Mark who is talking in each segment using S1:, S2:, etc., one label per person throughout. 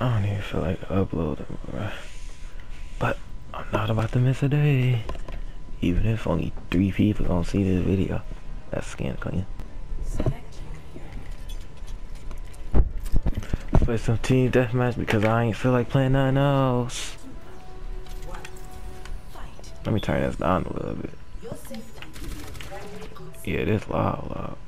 S1: I don't even feel like uploading. But I'm not about to miss a day. Even if only three people gonna see this video. That's skin clean. Play some team deathmatch because I ain't feel like playing nothing else. Let me turn this down a little bit. Yeah, this loud, loud.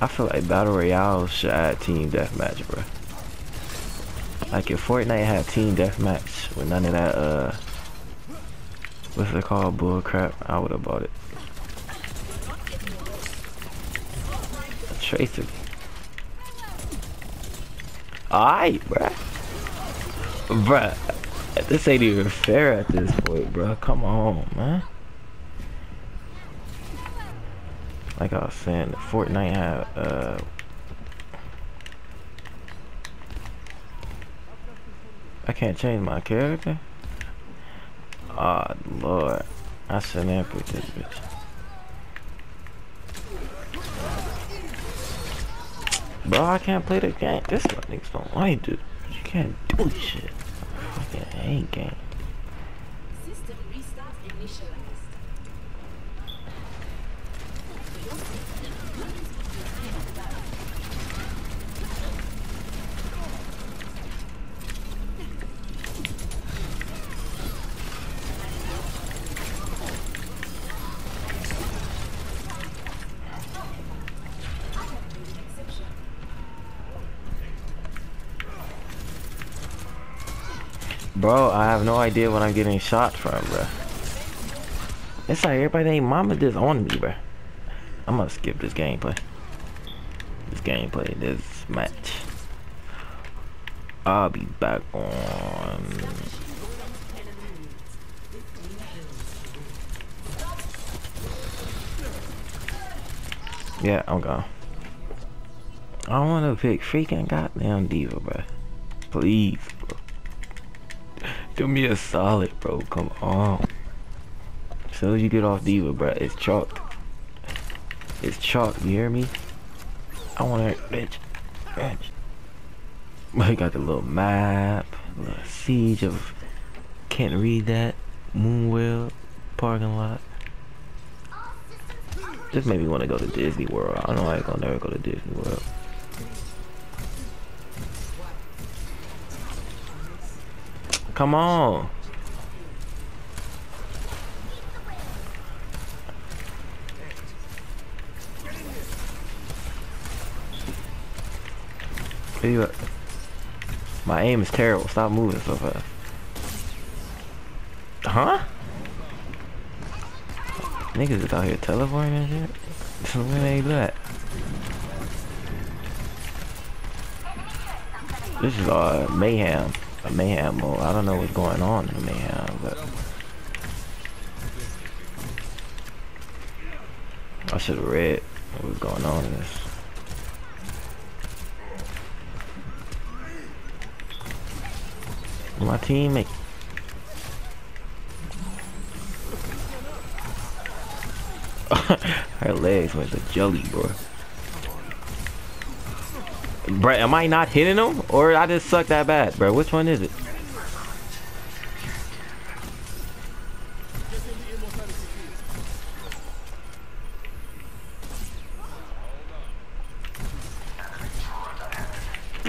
S1: I feel like Battle Royale should add Team Deathmatch, bro. Like if Fortnite had Team Deathmatch with none of that, uh, what's it called, bullcrap, I would have bought it. Tracer. Alright, bruh. Bruh. This ain't even fair at this point, bruh. Come on, man. Like I was saying, Fortnite had uh I can't change my character. Oh lord. I shouldn't have picked this bitch. Bro, I can't play the game. This is what niggas don't like do. You can't do shit. I fucking hate game. System restart initialized. Bro, I have no idea what I'm getting shot from, bro. It's like everybody ain't mama just on me, bro. I'm gonna skip this gameplay. This gameplay, this match. I'll be back on. Yeah, I'm gone. I wanna pick freaking goddamn D.Va, bro. Please, bro. Do me a solid, bro. Come on. As soon as you get off D.Va, bro, it's chalked. It's chalked, you hear me? I want to, bitch. Bitch. I got the little map, little siege of, can't read that, Moonwell, parking lot. Just made me want to go to Disney World. I know I ain't gonna never go to Disney World. Come on. My aim is terrible. Stop moving so fast. Huh? Niggas is out here teleporting and shit. Where they that? This is uh mayhem a mayhem mode. I don't know what's going on in mayhem, but I should have read what was going on in this. My teammate. Her legs went to jelly, bro. Bro, am I not hitting him? Or I just suck that bad, bro? Which one is it?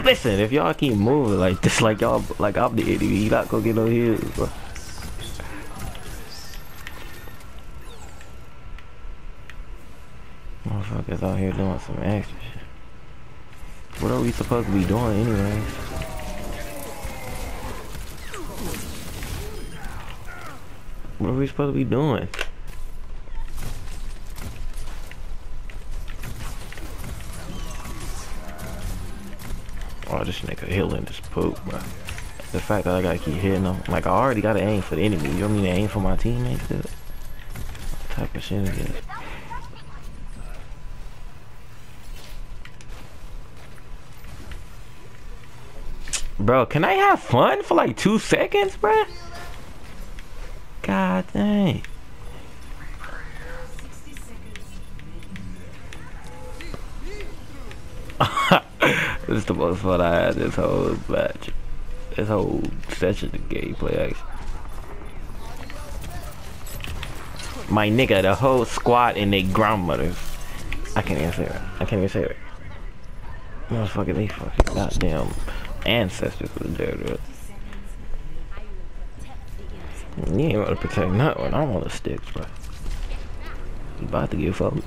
S1: Listen, if y'all keep moving like this, like y'all, like I'm the enemy, you not gonna get no heals, bro. Motherfuckers out here doing some extra shit. What are we supposed to be doing anyways? What are we supposed to be doing? Oh, this nigga healing this poop, bro. The fact that I gotta keep hitting them. Like, I already gotta aim for the enemy. You don't mean to aim for my teammates, dude? What type of shit is this? Bro, can I have fun for like two seconds, bro? God dang. This is the most fun I had this whole match. This whole session of gameplay, actually. My nigga, the whole squad and they grandmothers. I can't even say that. I can't even say that. Motherfucker, they fucking goddamn ancestors was there, dude. You ain't want to protect nothing. I'm on the sticks, bro. About to get fucked.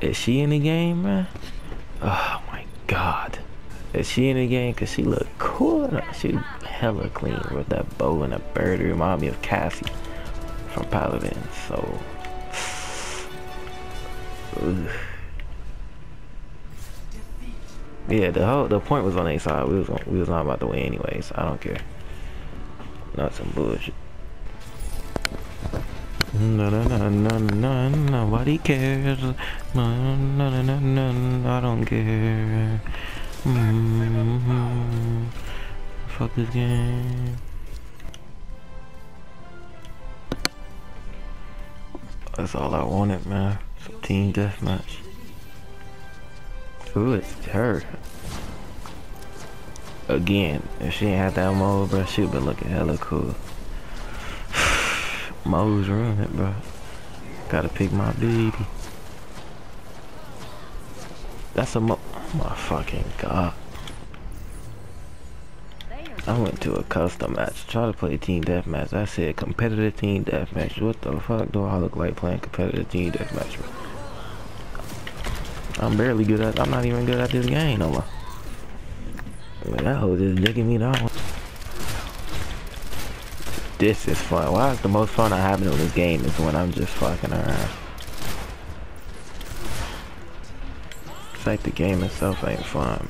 S1: Is she in the game, man? Oh my god. Is she in the game? Cause she look cool. She hella clean with that bow and a bird. It remind me of Cassie from Paladin. So, Ugh. Yeah, the whole the point was on a side. We was on, we was not about to win anyways. I don't care. Not some bullshit. No, no, no, no, no, nobody cares. No, no, no, no, no, I don't care. Mm -hmm. Fuck this game. That's all I wanted, man. Some team deathmatch. Ooh, it's her. Again, if she ain't had that mode, bro, she'd been looking hella cool. Mo's ruined it, bro. Gotta pick my baby. That's a mo- oh my fucking god. I went to a custom match, try to play team deathmatch. I said competitive team deathmatch. What the fuck do I look like playing competitive team deathmatch? I'm barely good at. I'm not even good at this game no more. That hoe just digging me down. This is fun. Why is the most fun I have in this game is when I'm just fucking around. It's like the game itself ain't fun.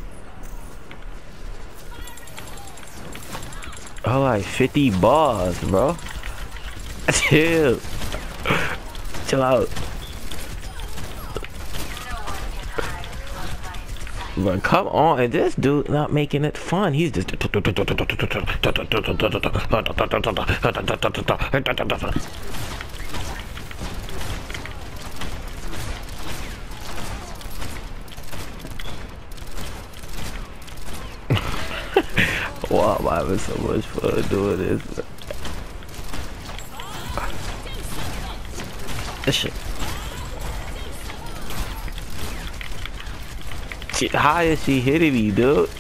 S1: Oh, like 50 bars, bro. Chill. Chill out. But come on, and this dude not making it fun. He's just. wow, I'm having so much fun doing this. This shit. She, how is she hitting me, dude?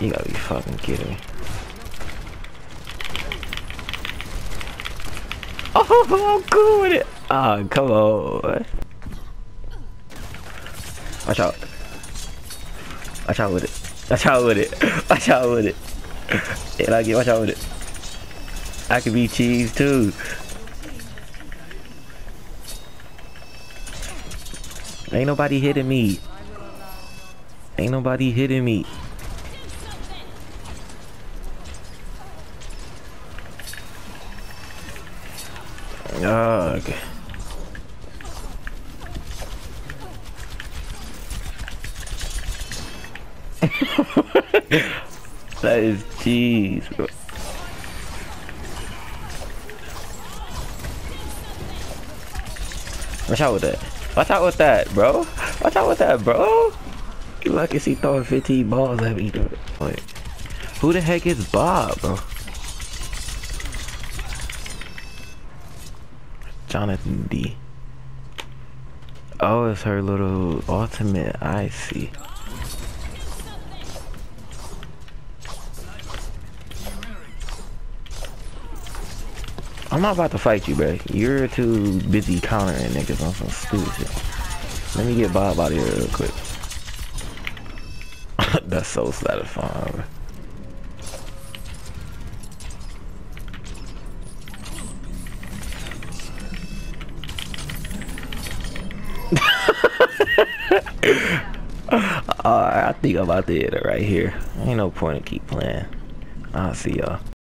S1: You gotta be fucking kidding me. Oh, I'm cool with it. Ah, oh, come on. Watch out. Watch out with it. Watch out with it. Watch out with it. Yeah, like it. Watch out with it. I could be cheese too. Ain't nobody hitting me. Ain't nobody hitting me. Ugh. that is cheese. Watch out with that. Watch out with that, bro. Watch out with that, bro. You lucky she throwing 15 balls at me, dude. Wait. Who the heck is Bob, bro? Jonathan D. Oh, it's her little ultimate. I see. I'm not about to fight you, bro. You're too busy countering niggas on some stupid shit. Let me get Bob out of here real quick. That's so satisfying, Alright, I think I'm about to hit it right here. Ain't no point in keep playing. I'll see y'all.